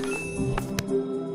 うん。